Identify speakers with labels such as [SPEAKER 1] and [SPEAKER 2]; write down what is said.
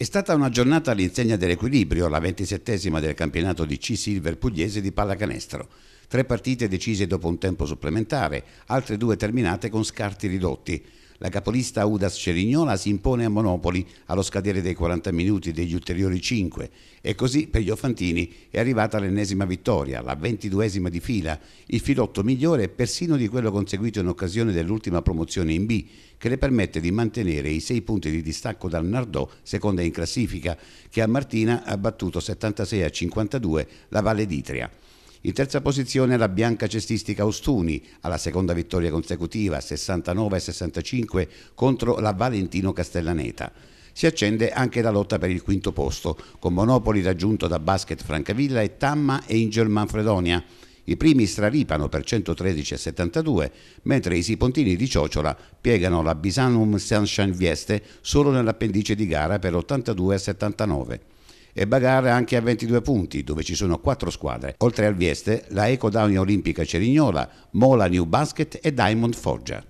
[SPEAKER 1] È stata una giornata all'insegna dell'equilibrio, la ventisettesima del campionato di C-Silver pugliese di pallacanestro. Tre partite decise dopo un tempo supplementare, altre due terminate con scarti ridotti. La capolista Udas Cerignola si impone a Monopoli allo scadere dei 40 minuti degli ulteriori 5 e così per gli Offantini è arrivata l'ennesima vittoria, la ventiduesima di fila, il filotto migliore persino di quello conseguito in occasione dell'ultima promozione in B, che le permette di mantenere i sei punti di distacco dal Nardò, seconda in classifica, che a Martina ha battuto 76 a 52 la Valle d'Itria. In terza posizione la bianca cestistica Ostuni, alla seconda vittoria consecutiva, 69 a 65 contro la Valentino Castellaneta. Si accende anche la lotta per il quinto posto, con Monopoli raggiunto da Basket Francavilla e Tamma e Angel Manfredonia. I primi straripano per 113 a 72, mentre i Sipontini di Ciociola piegano la Bisanum Sunshine Vieste solo nell'appendice di gara per 82 a 79 e Bagar anche a 22 punti, dove ci sono quattro squadre. Oltre al Vieste, la Eco Downy Olimpica Cerignola, Mola New Basket e Diamond Foggia.